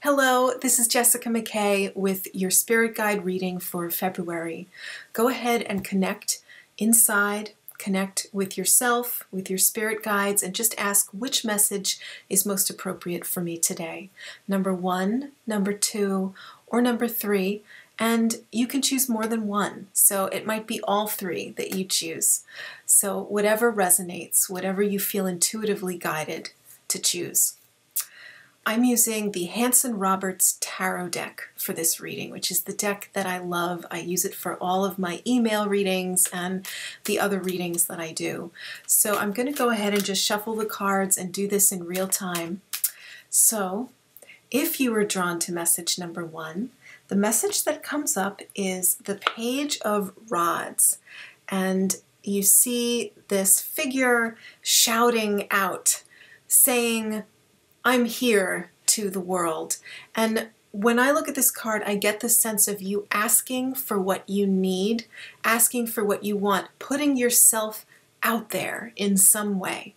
Hello, this is Jessica McKay with your Spirit Guide reading for February. Go ahead and connect inside, connect with yourself, with your spirit guides, and just ask which message is most appropriate for me today. Number one, number two, or number three, and you can choose more than one. So it might be all three that you choose. So whatever resonates, whatever you feel intuitively guided to choose. I'm using the Hanson Roberts Tarot deck for this reading, which is the deck that I love. I use it for all of my email readings and the other readings that I do. So I'm going to go ahead and just shuffle the cards and do this in real time. So if you were drawn to message number one, the message that comes up is the Page of Rods. And you see this figure shouting out, saying, I'm here to the world. And when I look at this card, I get the sense of you asking for what you need, asking for what you want, putting yourself out there in some way.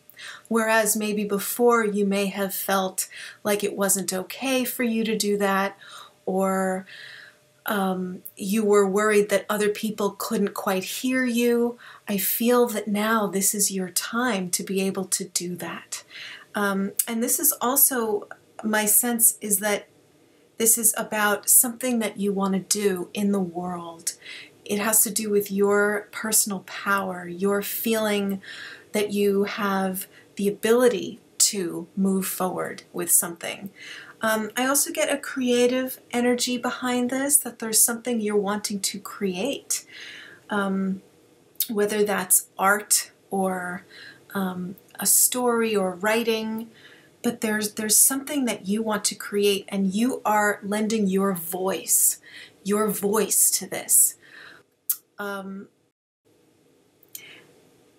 Whereas maybe before you may have felt like it wasn't okay for you to do that, or um, you were worried that other people couldn't quite hear you. I feel that now this is your time to be able to do that. Um, and this is also my sense is that this is about something that you want to do in the world. It has to do with your personal power, your feeling that you have the ability to move forward with something. Um, I also get a creative energy behind this, that there's something you're wanting to create, um, whether that's art or um, a story or writing, but there's there's something that you want to create and you are lending your voice, your voice to this. Um,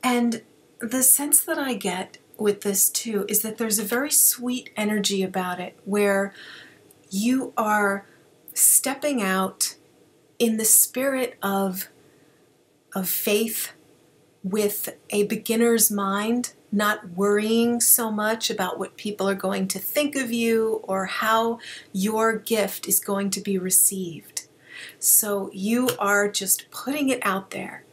and the sense that I get with this too is that there's a very sweet energy about it where you are stepping out in the spirit of of faith with a beginner's mind not worrying so much about what people are going to think of you or how your gift is going to be received. So you are just putting it out there,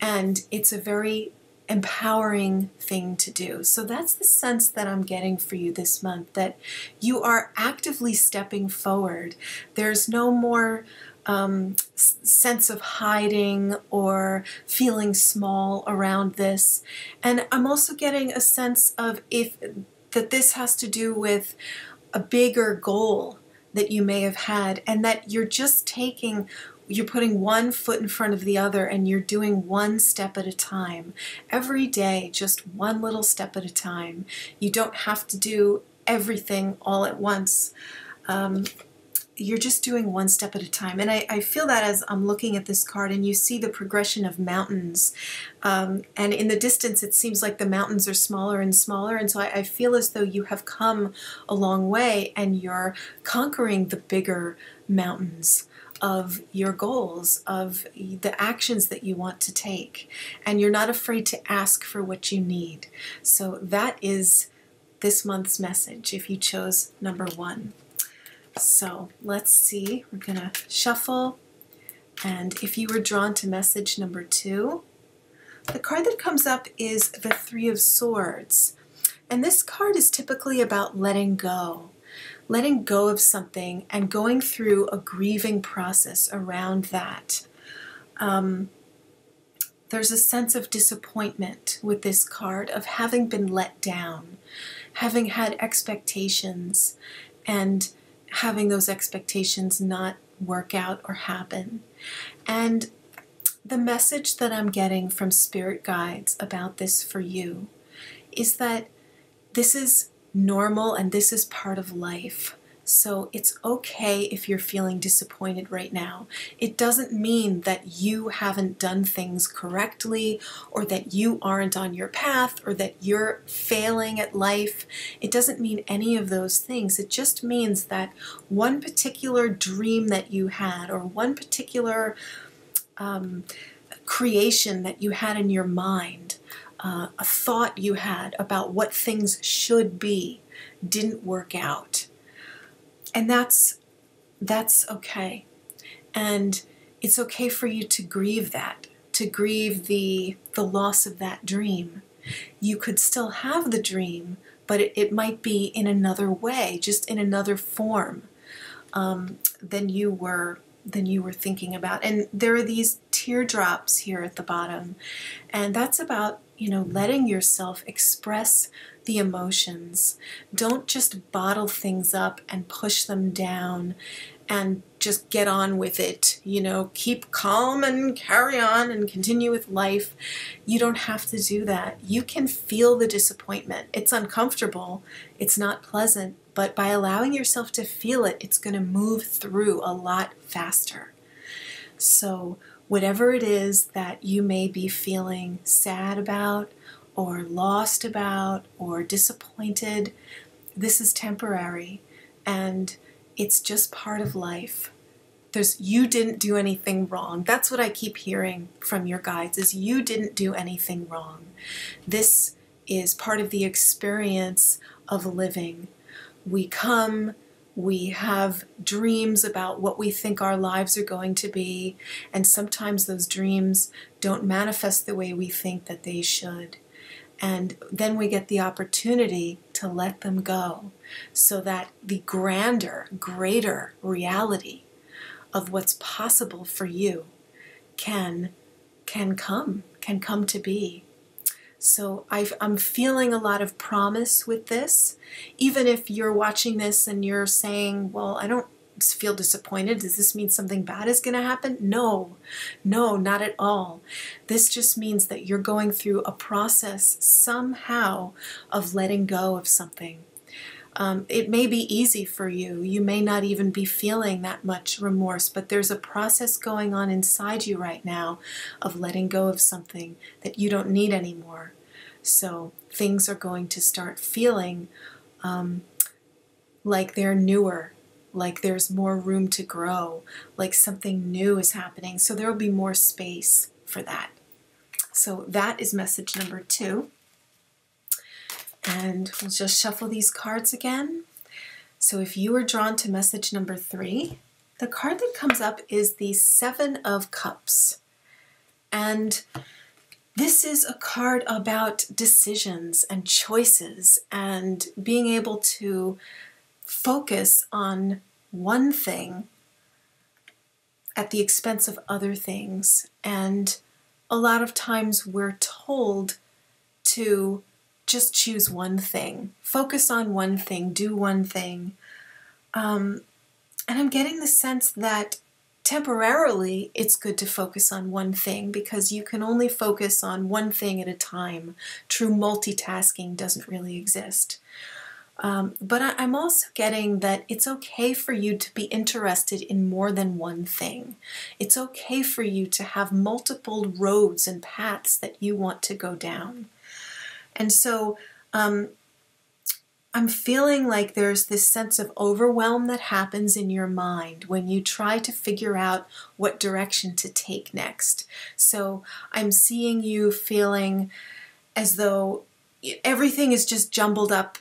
and it's a very empowering thing to do. So that's the sense that I'm getting for you this month that you are actively stepping forward. There's no more um, sense of hiding or feeling small around this. And I'm also getting a sense of if that this has to do with a bigger goal that you may have had and that you're just taking you're putting one foot in front of the other and you're doing one step at a time. Every day, just one little step at a time. You don't have to do everything all at once. Um, you're just doing one step at a time. And I, I, feel that as I'm looking at this card and you see the progression of mountains. Um, and in the distance, it seems like the mountains are smaller and smaller. And so I, I feel as though you have come a long way and you're conquering the bigger mountains of your goals, of the actions that you want to take. And you're not afraid to ask for what you need. So that is this month's message if you chose number one. So let's see, we're gonna shuffle. And if you were drawn to message number two, the card that comes up is the Three of Swords. And this card is typically about letting go, letting go of something and going through a grieving process around that. Um, there's a sense of disappointment with this card, of having been let down, having had expectations, and having those expectations not work out or happen. And the message that I'm getting from spirit guides about this for you is that this is normal and this is part of life. So it's okay if you're feeling disappointed right now. It doesn't mean that you haven't done things correctly or that you aren't on your path or that you're failing at life. It doesn't mean any of those things. It just means that one particular dream that you had or one particular um, creation that you had in your mind, uh, a thought you had about what things should be, didn't work out and that's that's okay. And it's okay for you to grieve that, to grieve the the loss of that dream. You could still have the dream, but it, it might be in another way, just in another form um, than you were than you were thinking about. And there are these teardrops here at the bottom, and that's about you know letting yourself express the emotions. Don't just bottle things up and push them down and just get on with it. You know, keep calm and carry on and continue with life. You don't have to do that. You can feel the disappointment. It's uncomfortable, it's not pleasant, but by allowing yourself to feel it, it's going to move through a lot faster. So, whatever it is that you may be feeling sad about, or lost about or disappointed, this is temporary and it's just part of life. There's you didn't do anything wrong. That's what I keep hearing from your guides is you didn't do anything wrong. This is part of the experience of living. We come, we have dreams about what we think our lives are going to be, and sometimes those dreams don't manifest the way we think that they should. And then we get the opportunity to let them go so that the grander, greater reality of what's possible for you can can come, can come to be. So i am feeling a lot of promise with this. Even if you're watching this and you're saying, well, I don't feel disappointed. Does this mean something bad is going to happen? No, no, not at all. This just means that you're going through a process somehow of letting go of something. Um, it may be easy for you. You may not even be feeling that much remorse, but there's a process going on inside you right now of letting go of something that you don't need anymore. So things are going to start feeling um, like they're newer like there's more room to grow, like something new is happening. So there will be more space for that. So that is message number two. And we'll just shuffle these cards again. So if you were drawn to message number three, the card that comes up is the Seven of Cups. And this is a card about decisions and choices and being able to focus on one thing at the expense of other things. And a lot of times we're told to just choose one thing, focus on one thing, do one thing. Um, and I'm getting the sense that temporarily it's good to focus on one thing because you can only focus on one thing at a time. True multitasking doesn't really exist. Um, but I, I'm also getting that it's okay for you to be interested in more than one thing. It's okay for you to have multiple roads and paths that you want to go down. And so um, I'm feeling like there's this sense of overwhelm that happens in your mind when you try to figure out what direction to take next. So I'm seeing you feeling as though everything is just jumbled up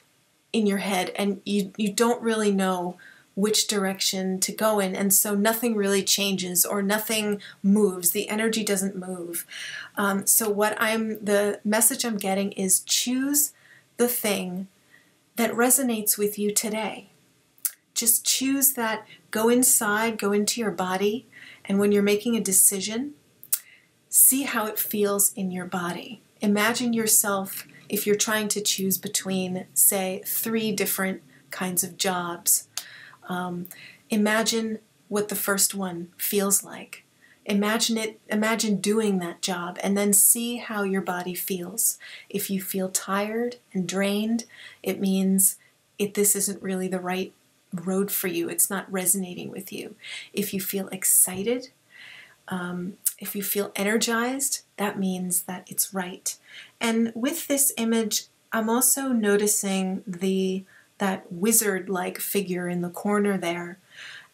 in your head and you, you don't really know which direction to go in. And so nothing really changes or nothing moves. The energy doesn't move. Um, so what i'm the message i'm getting is choose the thing that resonates with you today. Just choose that. Go inside go into your body and when you're making a decision see how it feels in your body. Imagine yourself if you're trying to choose between, say, three different kinds of jobs. Um, imagine what the first one feels like. Imagine it, imagine doing that job and then see how your body feels. If you feel tired and drained, it means it, this isn't really the right road for you. It's not resonating with you. If you feel excited, um, if you feel energized, that means that it's right. And with this image, I'm also noticing the that wizard-like figure in the corner there.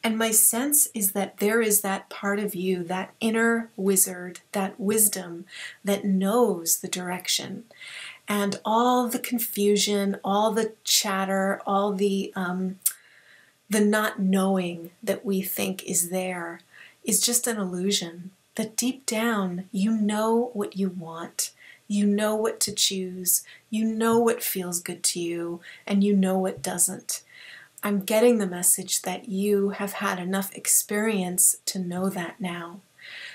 And my sense is that there is that part of you, that inner wizard, that wisdom that knows the direction. And all the confusion, all the chatter, all the um, the not knowing that we think is there is just an illusion. That deep down, you know what you want. You know what to choose. You know what feels good to you, and you know what doesn't. I'm getting the message that you have had enough experience to know that now.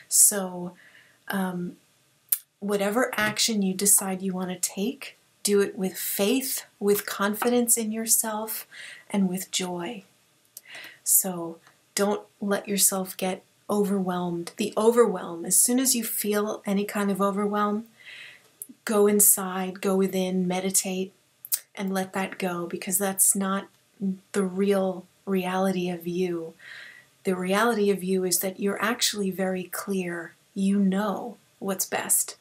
So, um, whatever action you decide you want to take, do it with faith, with confidence in yourself, and with joy. So, don't let yourself get overwhelmed. The overwhelm, as soon as you feel any kind of overwhelm, go inside, go within, meditate, and let that go because that's not the real reality of you. The reality of you is that you're actually very clear. You know what's best.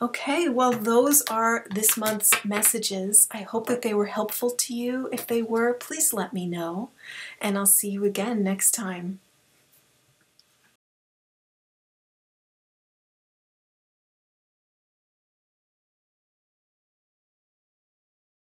Okay, well, those are this month's messages. I hope that they were helpful to you. If they were, please let me know, and I'll see you again next time.